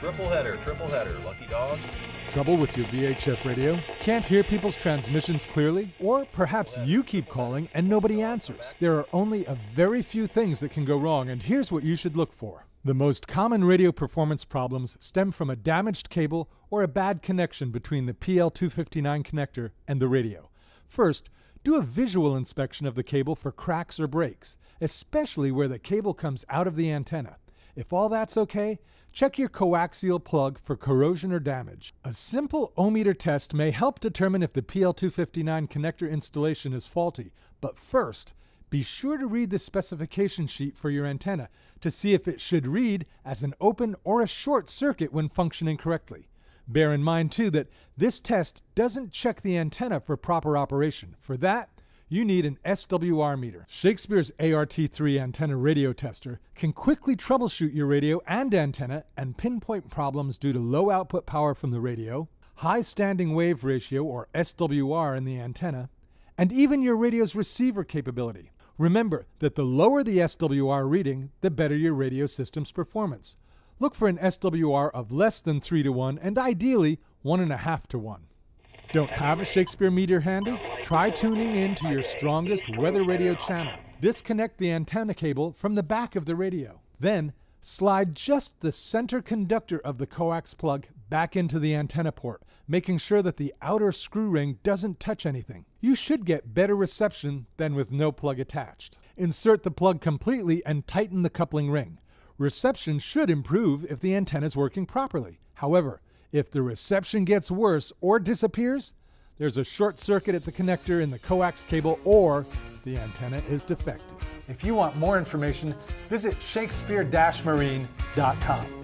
Triple header, triple header. Lucky dog. Trouble with your VHF radio? Can't hear people's transmissions clearly? Or perhaps you keep calling and nobody answers. There are only a very few things that can go wrong, and here's what you should look for. The most common radio performance problems stem from a damaged cable or a bad connection between the PL259 connector and the radio. First, do a visual inspection of the cable for cracks or breaks, especially where the cable comes out of the antenna. If all that's okay, check your coaxial plug for corrosion or damage. A simple ohmmeter test may help determine if the PL259 connector installation is faulty, but first, be sure to read the specification sheet for your antenna to see if it should read as an open or a short circuit when functioning correctly. Bear in mind, too, that this test doesn't check the antenna for proper operation. For that, you need an SWR meter. Shakespeare's ART3 antenna radio tester can quickly troubleshoot your radio and antenna and pinpoint problems due to low output power from the radio, high standing wave ratio or SWR in the antenna, and even your radio's receiver capability. Remember that the lower the SWR reading, the better your radio system's performance. Look for an SWR of less than 3 to 1 and ideally 1.5 to 1. Don't have a Shakespeare meter handy? Try tuning in to your strongest weather radio channel. Disconnect the antenna cable from the back of the radio. Then, slide just the center conductor of the coax plug back into the antenna port, making sure that the outer screw ring doesn't touch anything. You should get better reception than with no plug attached. Insert the plug completely and tighten the coupling ring. Reception should improve if the antenna is working properly. However, if the reception gets worse or disappears, there's a short circuit at the connector in the coax cable or the antenna is defective. If you want more information, visit shakespeare-marine.com.